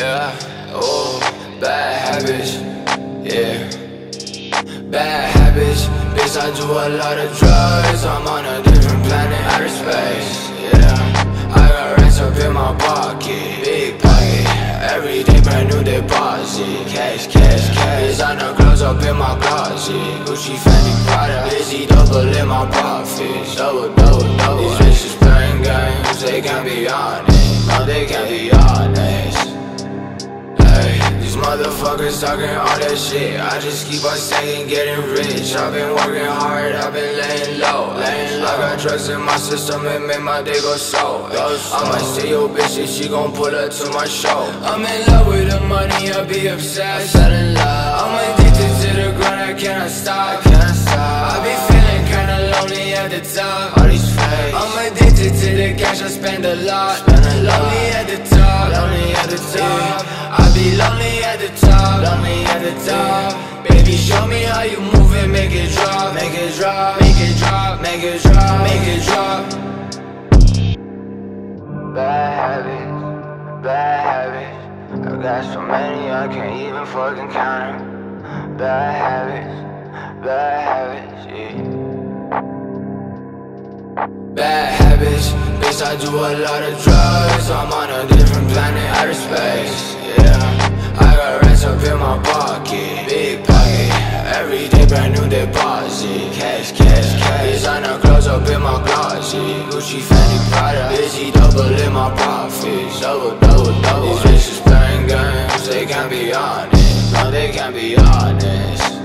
Yeah, oh, bad habits, yeah. Bad habits, bitch, I do a lot of drugs. I'm on a different planet, outer space, yeah. I got racks up in my pocket, big pocket. Every day, brand new deposit. Cash, cash, cash. Designer clothes up in my closet. Gucci, Fendi, Prada. Busy double in my profits. Double, double, double. These bitches playing games, they can't be honest. No, they can't be honest. Motherfuckers talking all that shit. I just keep on saying getting rich. I've been working hard, I've been laying low. Laying low. I got drugs in my system, it make my day go slow. I might see your bitch if she gon' pull up to my show. I'm in love with the money, I be obsessed. I in love. I'm addicted to the grind, I cannot stop. I cannot stop. I be feeling kinda lonely at the top. All these fakes. I'm addicted to the cash, I spend a lot. Spend a lot. Lonely at the top. Lonely at the top. I top. Baby, show me how you move it, make it drop. Make it drop. Make it drop. Make it drop. Make it drop. Bad habits. Bad habits. I got so many I can't even fucking count them. Bad habits. Bad habits. Yeah. Bad habits, bitch, I do a lot of drugs I'm on a different planet, outer space, yeah I got racks up in my pocket, big pocket. Every day brand new deposit. Cash, cash, cash. Designer clothes up in my closet. Gucci, Fendi, Prada. Busy double in my profits Double, double, double. These bitches playing games, they can't be honest. No, they can't be honest